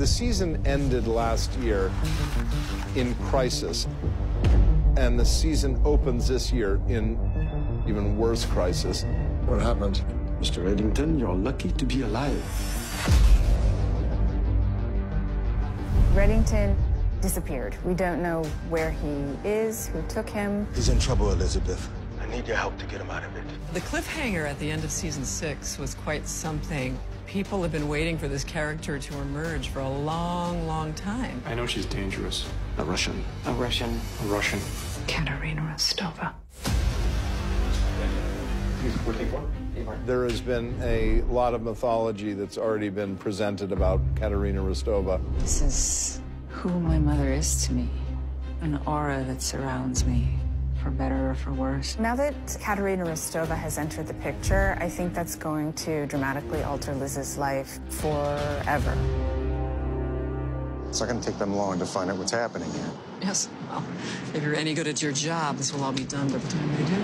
The season ended last year in crisis, and the season opens this year in even worse crisis. What happened? Mr. Reddington, you're lucky to be alive. Reddington disappeared. We don't know where he is, who took him. He's in trouble, Elizabeth. I need your help to get him out of it. The cliffhanger at the end of season six was quite something. People have been waiting for this character to emerge for a long, long time. I know she's dangerous. A Russian. A Russian. A Russian. Katerina Rostova. There has been a lot of mythology that's already been presented about Katerina Rostova. This is who my mother is to me, an aura that surrounds me, for better or for worse. Now that Katerina Rostova has entered the picture, I think that's going to dramatically alter Liz's life forever. It's not going to take them long to find out what's happening here. Yes, well, if you're any good at your job, this will all be done by the time they do.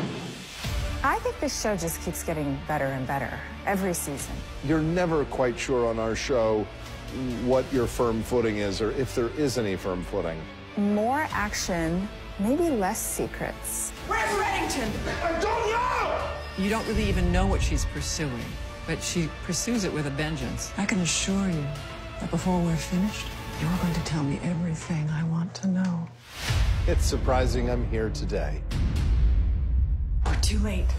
I think this show just keeps getting better and better every season. You're never quite sure on our show what your firm footing is or if there is any firm footing. More action, maybe less secrets. Where's Reddington? I don't know! You don't really even know what she's pursuing, but she pursues it with a vengeance. I can assure you that before we're finished, you're going to tell me everything I want to know. It's surprising I'm here today. We're too late.